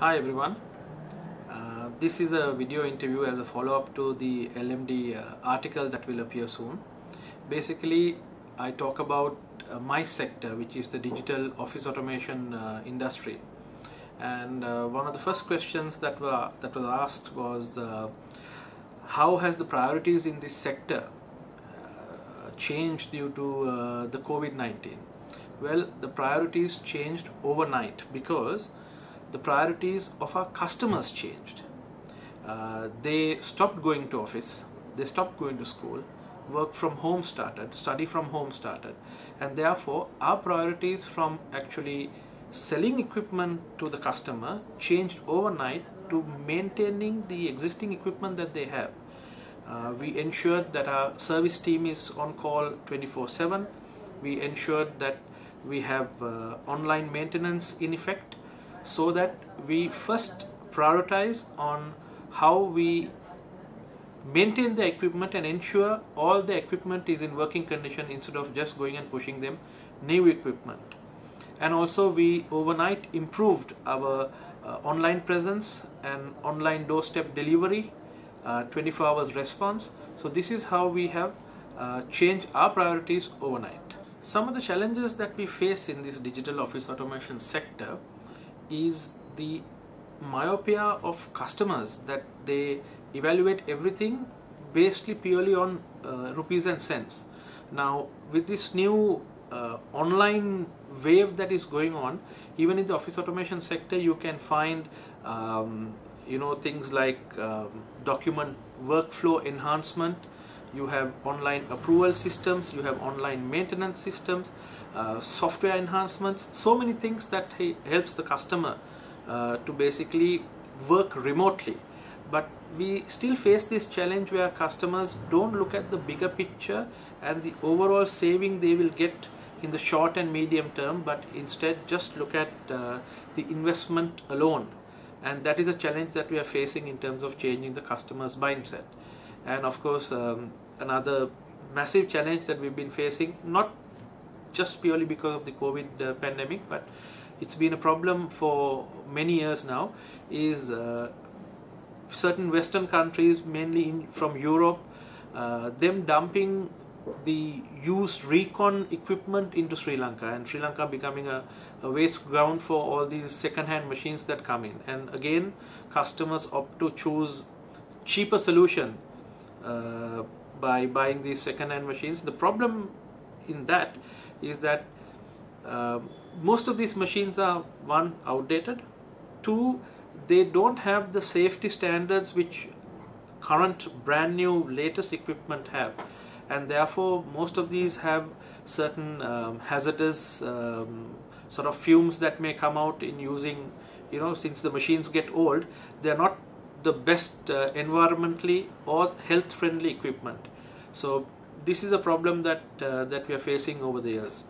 Hi everyone. Uh, this is a video interview as a follow-up to the LMD uh, article that will appear soon. Basically, I talk about uh, my sector, which is the digital office automation uh, industry. And uh, one of the first questions that were that was asked was, uh, how has the priorities in this sector changed due to the COVID-19? Well, the priorities changed overnight because the priorities of our customers changed. Uh, they stopped going to office, they stopped going to school, work from home started, study from home started, and therefore our priorities from actually selling equipment to the customer changed overnight to maintaining the existing equipment that they have. Uh, we ensured that our service team is on call 24 7. We ensured that we have uh, online maintenance in effect so that we first prioritize on how we maintain the equipment and ensure all the equipment is in working condition instead of just going and pushing them new equipment. And also we overnight improved our uh, online presence and online doorstep delivery uh, 24 hours response. So this is how we have uh, changed our priorities overnight. Some of the challenges that we face in this digital office automation sector is the myopia of customers that they evaluate everything basically purely on uh, rupees and cents. Now with this new uh, online wave that is going on even in the office automation sector you can find um, you know things like um, document workflow enhancement you have online approval systems you have online maintenance systems uh, software enhancements so many things that helps the customer uh, to basically work remotely. But we still face this challenge where customers don't look at the bigger picture and the overall saving they will get in the short and medium term but instead just look at uh, the investment alone. And that is a challenge that we are facing in terms of changing the customer's mindset. And of course um, another massive challenge that we've been facing not just purely because of the COVID uh, pandemic but it's been a problem for many years now is uh, certain western countries mainly in, from Europe uh, them dumping the used recon equipment into Sri Lanka and Sri Lanka becoming a, a waste ground for all these second-hand machines that come in. And again customers opt to choose cheaper solution uh, by buying these second-hand machines. The problem in that is that uh, most of these machines are one outdated. Two they don't have the safety standards which current brand new latest equipment have. And therefore most of these have certain um, hazardous um, sort of fumes that may come out in using you know since the machines get old they're not the best uh, environmentally or health friendly equipment. So this is a problem that uh, that we are facing over the years